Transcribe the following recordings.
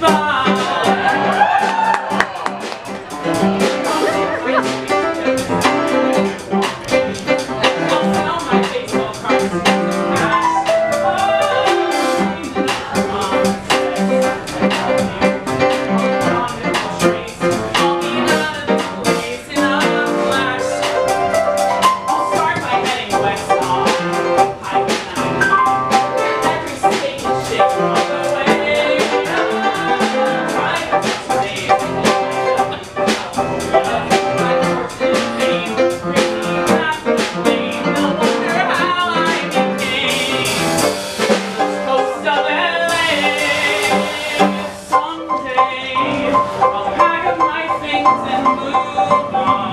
levar. and move on.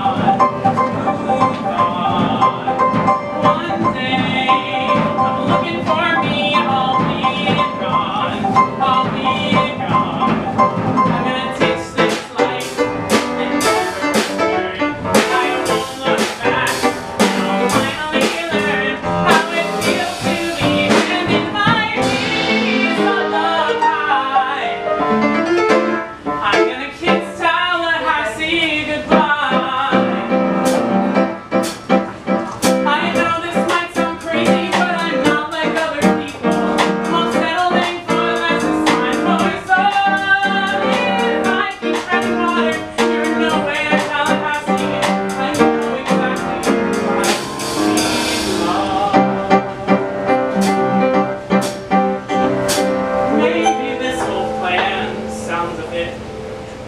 sounds a bit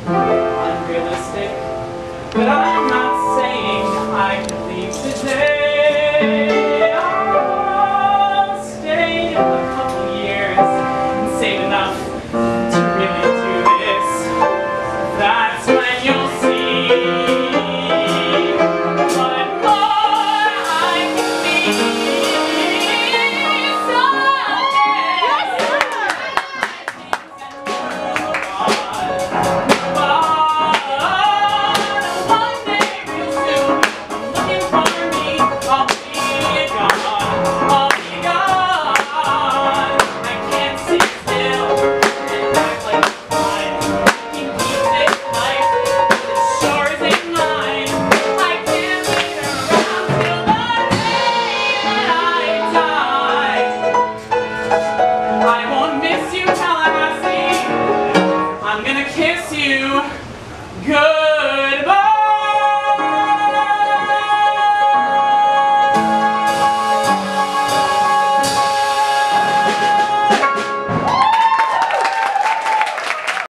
unrealistic, but I'm not saying I could leave today. I'll stay a couple years and save enough to really do this. That's when you'll see what more I can be. kiss you good.